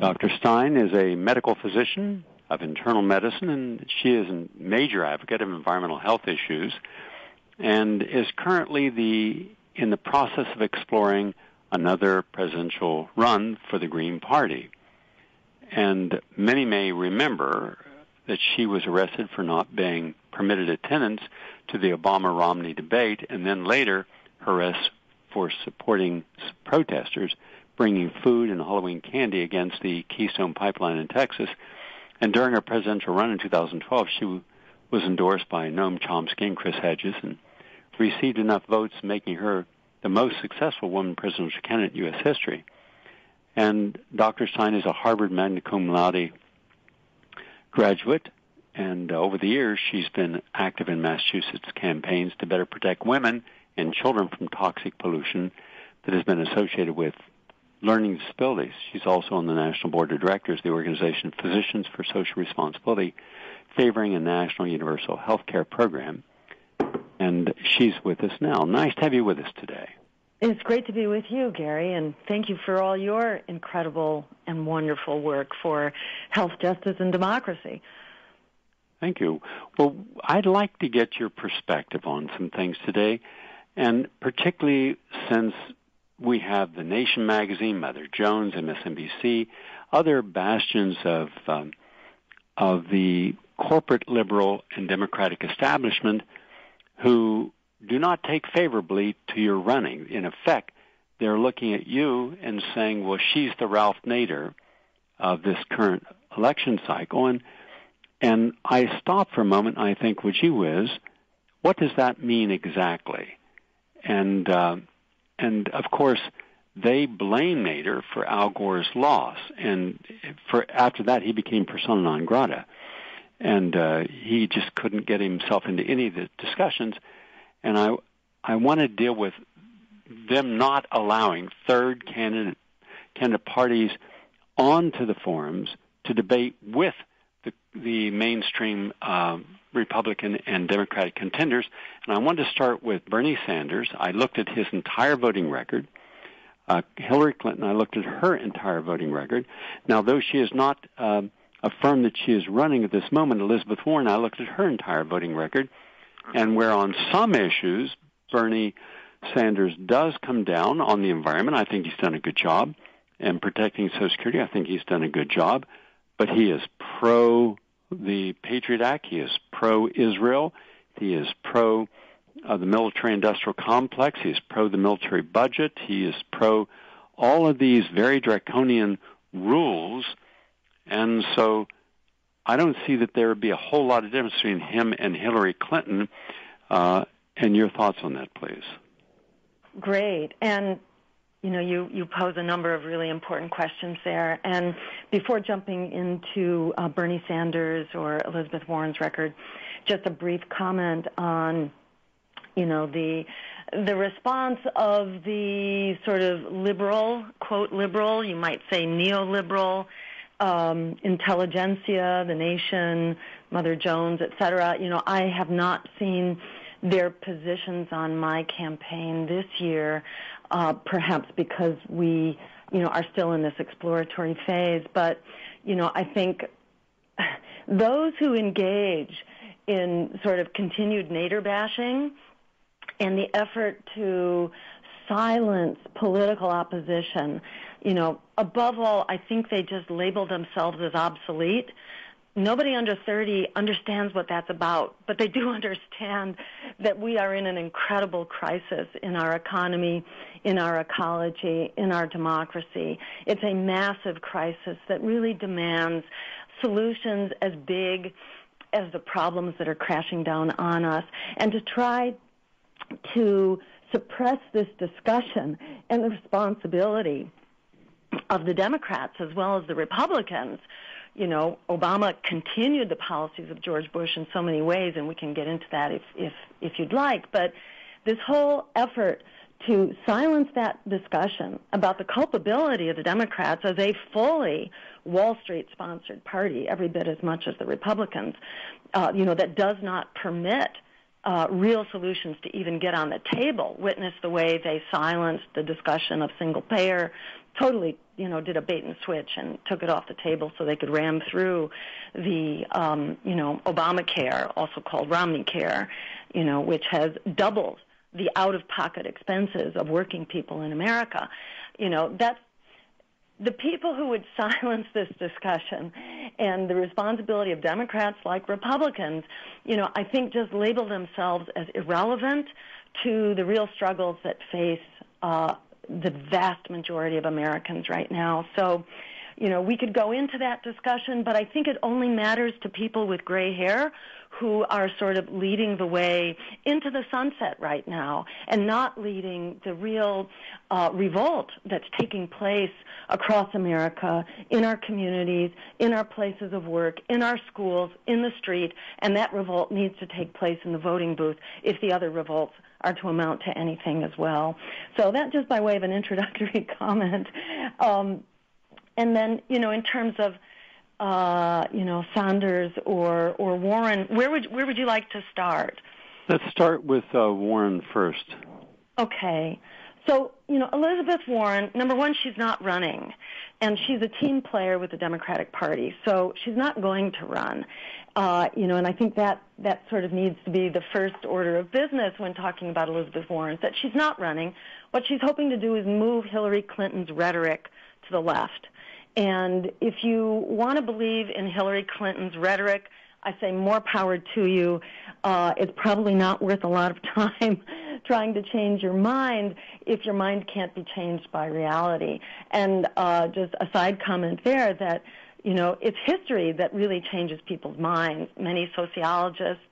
Dr. Stein is a medical physician of internal medicine, and she is a major advocate of environmental health issues, and is currently the in the process of exploring another presidential run for the Green Party. And many may remember that she was arrested for not being permitted attendance to the Obama Romney debate, and then later her arrest for supporting protesters bringing food and Halloween candy against the Keystone Pipeline in Texas. And during her presidential run in 2012, she was endorsed by Noam Chomsky and Chris Hedges and received enough votes, making her the most successful woman presidential candidate in U.S. history. And Dr. Stein is a Harvard magna cum laude graduate, and uh, over the years she's been active in Massachusetts campaigns to better protect women and children from toxic pollution that has been associated with learning disabilities. She's also on the National Board of Directors of the organization Physicians for Social Responsibility, favoring a national universal health care program. And she's with us now. Nice to have you with us today. It's great to be with you, Gary, and thank you for all your incredible and wonderful work for health justice and democracy. Thank you. Well, I'd like to get your perspective on some things today, and particularly since we have the Nation magazine, Mother Jones, MSNBC, other bastions of um, of the corporate liberal and democratic establishment who do not take favorably to your running. In effect, they're looking at you and saying, well, she's the Ralph Nader of this current election cycle. And, and I stop for a moment and I think, well, gee whiz, what does that mean exactly? And, uh, and of course, they blame Nader for Al Gore's loss. And for, after that, he became persona non grata. And uh, he just couldn't get himself into any of the discussions and I I want to deal with them not allowing third candidate candidate parties onto the forums to debate with the the mainstream uh, Republican and Democratic contenders. And I wanted to start with Bernie Sanders. I looked at his entire voting record. Uh, Hillary Clinton, I looked at her entire voting record. Now, though she has not affirmed that she is running at this moment, Elizabeth Warren, I looked at her entire voting record and where on some issues Bernie Sanders does come down on the environment, I think he's done a good job. And protecting Social Security, I think he's done a good job. But he is pro the Patriot Act. He is pro Israel. He is pro uh, the military industrial complex. He is pro the military budget. He is pro all of these very draconian rules. And so I don't see that there would be a whole lot of difference between him and Hillary Clinton. Uh, and your thoughts on that, please. Great. And you know, you, you pose a number of really important questions there. And before jumping into uh, Bernie Sanders or Elizabeth Warren's record, just a brief comment on, you know, the the response of the sort of liberal, quote liberal, you might say neoliberal um, intelligentsia, the nation, Mother Jones, et cetera, you know, I have not seen their positions on my campaign this year, uh, perhaps because we, you know, are still in this exploratory phase. But, you know, I think those who engage in sort of continued Nader bashing and the effort to silence political opposition you know, above all, I think they just label themselves as obsolete. Nobody under 30 understands what that's about, but they do understand that we are in an incredible crisis in our economy, in our ecology, in our democracy. It's a massive crisis that really demands solutions as big as the problems that are crashing down on us and to try to suppress this discussion and the responsibility of the Democrats as well as the Republicans. You know, Obama continued the policies of George Bush in so many ways, and we can get into that if if if you'd like. But this whole effort to silence that discussion about the culpability of the Democrats as a fully Wall Street sponsored party, every bit as much as the Republicans, uh, you know, that does not permit uh, real solutions to even get on the table. Witness the way they silenced the discussion of single payer, totally you know, did a bait and switch and took it off the table so they could ram through the, um, you know, Obamacare, also called Romney Care, you know, which has doubled the out-of-pocket expenses of working people in America. You know, that's the people who would silence this discussion and the responsibility of Democrats like Republicans, you know, I think just label themselves as irrelevant to the real struggles that face uh, the vast majority of Americans right now. So, you know, we could go into that discussion, but I think it only matters to people with gray hair who are sort of leading the way into the sunset right now and not leading the real uh, revolt that's taking place across America, in our communities, in our places of work, in our schools, in the street, and that revolt needs to take place in the voting booth if the other revolts are to amount to anything as well. So that just by way of an introductory comment. Um, and then, you know, in terms of uh, you know Sanders or or Warren, where would where would you like to start? Let's start with uh, Warren first. Okay. So, you know, Elizabeth Warren, number one, she's not running, and she's a team player with the Democratic Party, so she's not going to run. Uh, you know, and I think that that sort of needs to be the first order of business when talking about Elizabeth Warren, that she's not running. What she's hoping to do is move Hillary Clinton's rhetoric to the left. And if you want to believe in Hillary Clinton's rhetoric, I say more power to you. Uh, it's probably not worth a lot of time trying to change your mind if your mind can't be changed by reality. And uh, just a side comment there that, you know, it's history that really changes people's minds. Many sociologists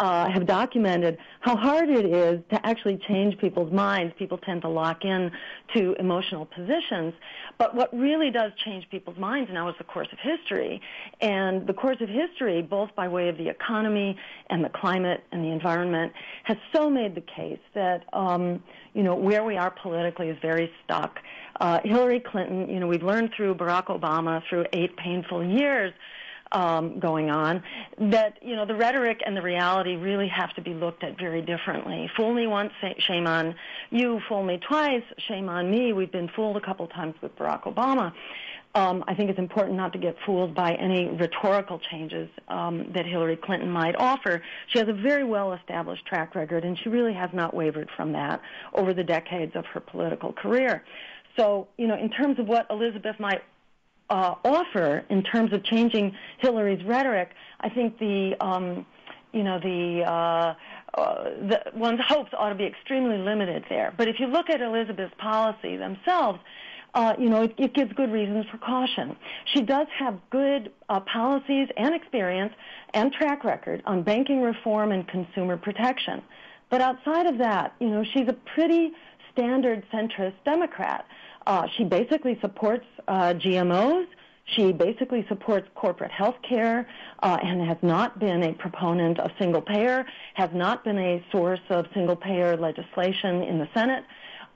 uh, have documented how hard it is to actually change people's minds. People tend to lock in to emotional positions. But what really does change people's minds now is the course of history. And the course of history, both by way of the economy and the climate and the environment, has so made the case that, um, you know, where we are politically is very stuck. Uh, Hillary Clinton, you know, we've learned through Barack Obama through eight painful years um, going on, that you know the rhetoric and the reality really have to be looked at very differently. Fool me once, shame on you. Fool me twice, shame on me. We've been fooled a couple times with Barack Obama. Um, I think it's important not to get fooled by any rhetorical changes um, that Hillary Clinton might offer. She has a very well-established track record, and she really has not wavered from that over the decades of her political career. So, you know, in terms of what Elizabeth might uh, offer in terms of changing Hillary's rhetoric, I think the um, you know the, uh, uh, the one's hopes ought to be extremely limited there. But if you look at Elizabeth's policy themselves, uh, you know, it, it, gives good reasons for caution. She does have good uh, policies and experience and track record on banking reform and consumer protection. But outside of that, you know, she's a pretty standard centrist Democrat. Uh, she basically supports uh, GMOs. She basically supports corporate health care uh, and has not been a proponent of single payer, has not been a source of single payer legislation in the Senate.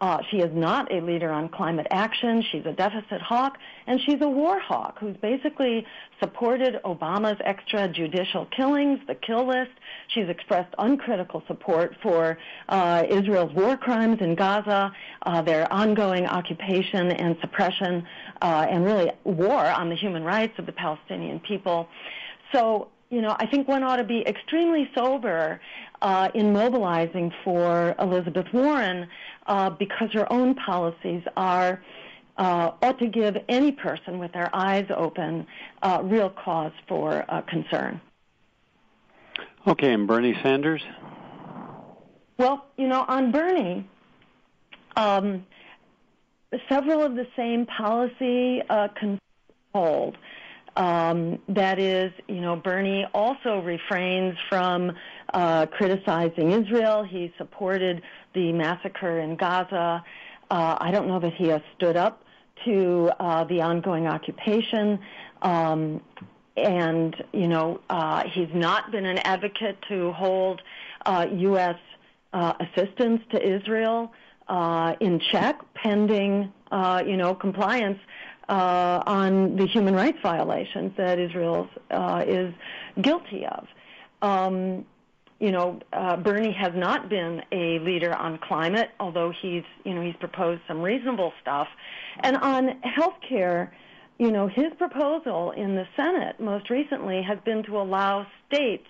Uh, she is not a leader on climate action. She's a deficit hawk, and she's a war hawk who's basically supported Obama's extrajudicial killings, the kill list. She's expressed uncritical support for uh, Israel's war crimes in Gaza, uh, their ongoing occupation and suppression, uh, and really war on the human rights of the Palestinian people. So you know, I think one ought to be extremely sober uh, in mobilizing for Elizabeth Warren uh, because her own policies are uh, ought to give any person with their eyes open uh, real cause for uh, concern. Okay, and Bernie Sanders? Well, you know, on Bernie, um, several of the same policy uh, hold. Um, that is, you know, Bernie also refrains from uh, criticizing Israel. He supported the massacre in Gaza. Uh, I don't know that he has stood up to uh, the ongoing occupation. Um, and, you know, uh, he's not been an advocate to hold U.S. Uh, uh, assistance to Israel in check pending, you know, compliance uh, on the human rights violations that Israel uh, is guilty of. Um, you know, uh, Bernie has not been a leader on climate, although he's, you know, he's proposed some reasonable stuff. And on health care, you know, his proposal in the Senate most recently has been to allow states